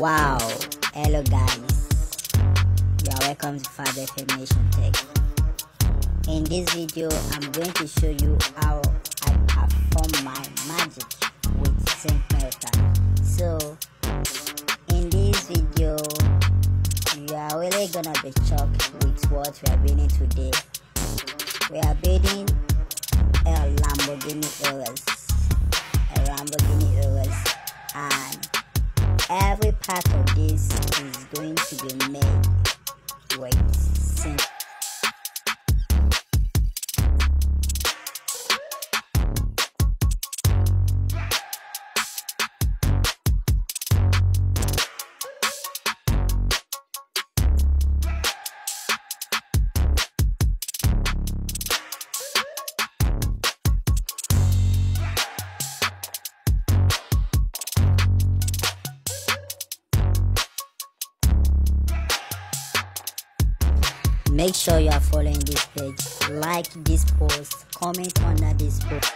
Wow, hello guys, you are welcome to Father Nation Tech. In this video, I'm going to show you how I perform my magic with Zinc Melter. So, in this video, you are really gonna be shocked with what we are building today. We are building a Lamborghini Urus, a Lamborghini Urus, and every part of this is going to be made. With Make sure you are following this page, like this post, comment under this post.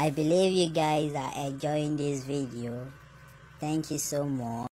I believe you guys are enjoying this video. Thank you so much.